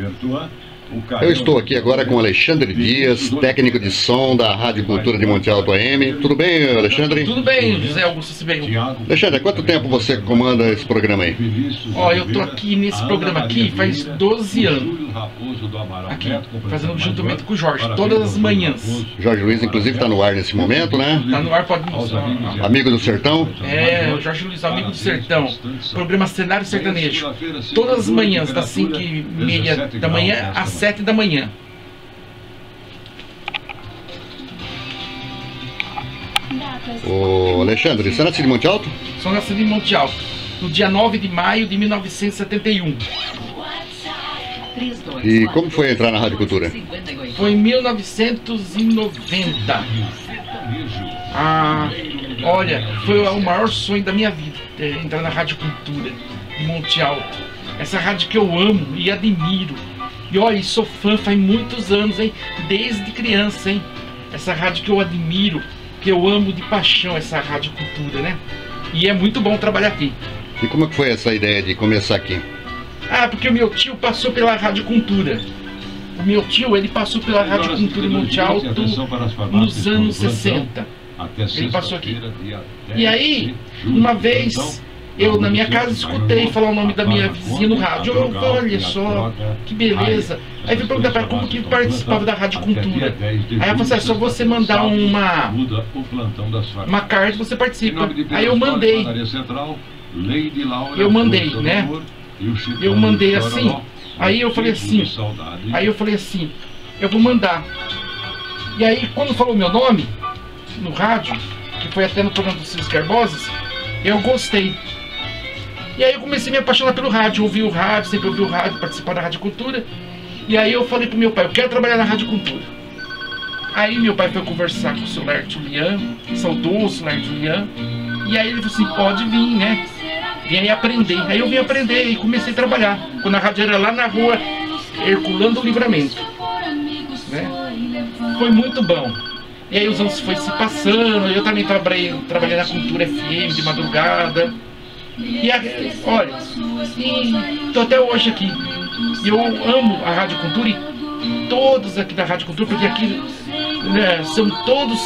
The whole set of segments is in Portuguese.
Vertuan eu estou aqui agora com Alexandre Dias, técnico de som da Rádio Cultura de Monte Alto AM. Tudo bem, Alexandre? Tudo bem, José Augusto Sibel. Alexandre, há quanto tempo você comanda esse programa aí? Ó, eu tô aqui nesse programa aqui faz 12 anos. Aqui, fazendo juntamente com o Jorge, todas as manhãs. Jorge Luiz, inclusive, está no ar nesse momento, né? Tá no ar, pode nos... Amigo do Sertão? É, o Jorge Luiz, amigo do Sertão. Programa Cenário Sertanejo. Todas as manhãs, das 5 e meia da manhã às 7 da manhã. Ô, Alexandre, você nasceu de Monte Alto? Sou nascido em Monte Alto, no dia 9 de maio de 1971. E como foi entrar na Rádio Cultura? Foi em 1990. Ah, olha, foi o maior sonho da minha vida, ter- entrar na Rádio Cultura de Monte Alto. Essa rádio que eu amo e admiro. E olha, e sou fã faz muitos anos, hein? Desde criança, hein? Essa rádio que eu admiro, que eu amo de paixão, essa Rádio Cultura, né? E é muito bom trabalhar aqui. E como é que foi essa ideia de começar aqui? Ah, porque o meu tio passou pela Rádio Cultura. O meu tio, ele passou pela Rádio Cultura em Monte Alto nos anos 60. Ele passou aqui. E aí, uma vez, eu na minha casa escutei falar o nome da minha vizinha no rádio. Eu, olha só, que beleza. Aí fui perguntar como que participava da Rádio Cultura. Aí ela falou assim, é só você mandar uma, uma carta você participa. Aí eu mandei. Eu mandei, né? Eu mandei assim. Aí eu falei assim. Aí eu falei assim, eu vou mandar. E aí, quando falou meu nome no rádio, que foi até no programa do Cis Garboses, eu gostei. E aí eu comecei a me apaixonar pelo rádio, ouvi o rádio, sempre ouvi o rádio, participar da Rádio Cultura. E aí eu falei pro meu pai, eu quero trabalhar na Rádio Cultura. Aí meu pai foi conversar com o seu Lerto Julian, saudoso Lerto Julian, e aí ele falou assim, pode vir, né? E aí aprender. Aí eu vim aprender e comecei a trabalhar. Quando a rádio era lá na rua, Herculando o Livramento. Né? Foi muito bom. E aí os anos foi se passando, eu também trabalhei, trabalhei na Cultura FM de madrugada. E olha, e tô até hoje aqui. Eu amo a Rádio Cultura e todos aqui da Rádio Cultura, porque aqui né, são todos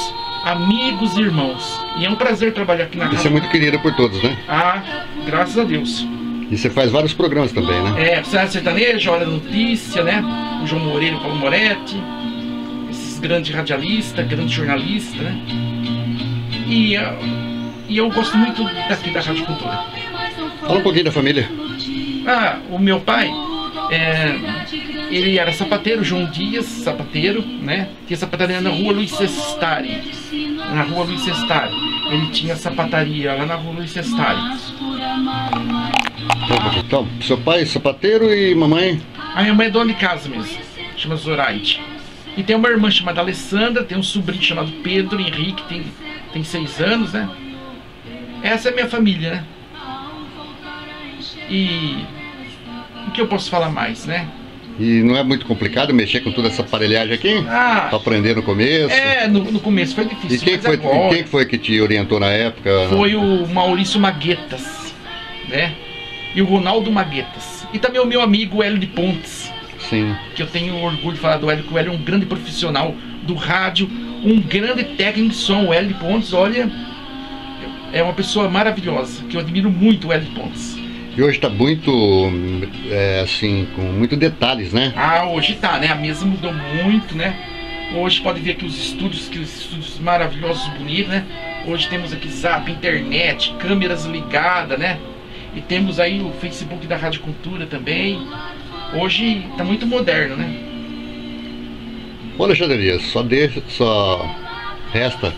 amigos e irmãos. E é um prazer trabalhar aqui na Você é Rádio. muito querido por todos, né? Ah, graças a Deus. E você faz vários programas também, né? É, Cenário Sertanejo, Hora da Notícia, né? O João Moreira e o Paulo Moretti. Esses grandes radialistas, grandes jornalistas, né? E, ah, e eu gosto muito daqui da Rádio Cultura. Fala um pouquinho da família. Ah, o meu pai, é, ele era sapateiro, João Dias, sapateiro, né? Tinha sapataria na rua Luiz Sestari. Na rua Luiz Sestari. Ele tinha sapataria lá na rua Luiz Sestari. Então, Então, seu pai é sapateiro e mamãe? A minha mãe é dona de casa mesmo, chama Zoraide. E tem uma irmã chamada Alessandra, tem um sobrinho chamado Pedro Henrique, tem, tem seis anos, né? Essa é a minha família, né? E o que eu posso falar mais, né? E não é muito complicado mexer com toda essa aparelhagem aqui? Ah, Pra aprender no começo? é, no, no começo foi E difícil, quem mas foi, agora quem foi que te orientou na época? foi o Maurício Maguetas, né? E o Ronaldo Maguetas. E também o meu amigo Hélio de Pontes. Sim. que eu tenho orgulho de falar do Hélio, que o Hélio é um grande profissional do rádio, um grande técnico de som. O Hélio de Pontes, olha, é uma pessoa maravilhosa, que eu admiro muito o Hélio de Pontes. E hoje tá muito, é, assim, com muito detalhes, né? Ah, hoje tá, né? A mesa mudou muito, né? Hoje pode ver aqui os estúdios, que os estúdios maravilhosos, bonitos, né? Hoje temos aqui zap, internet, câmeras ligadas, né? E temos aí o Facebook da Rádio Cultura também. Hoje tá muito moderno, né? Bom, Alexandre Dias, só, deixa, só resta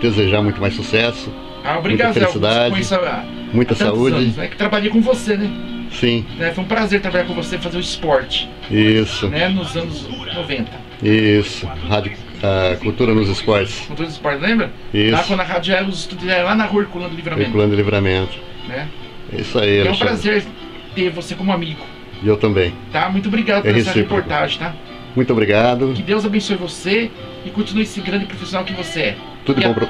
desejar muito mais sucesso, Ah, obrigado, Muita Zé. felicidade, há- muita saúde. anos, né? Que trabalhei com você, né? Sim, Né, Foi um prazer trabalhar com você, fazer o esporte, isso, né? Nos anos 90. isso. Rádio ah, Cultura nos Esportes. Com todo o esporte, lembra? Lá Isso. quando a rádio era, os estúdios eram lá na rua Herculano Livramento, Circulando Livramento. né? É isso aí, E é um prazer ter você como amigo, E eu também. tá? Muito obrigado por É essa reportagem, tá? Muito obrigado. Que Deus abençoe você e continue esse grande profissional que você é. Tudo E de a- bom pra,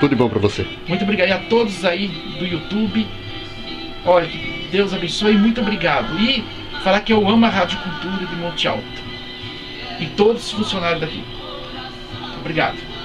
tudo de bom pra você. Muito obrigado e a todos aí do YouTube. Olha, que Deus abençoe muito obrigado. E falar que eu amo a Rádio Cultura de Monte Alto. E todos os funcionários daqui. Obrigado.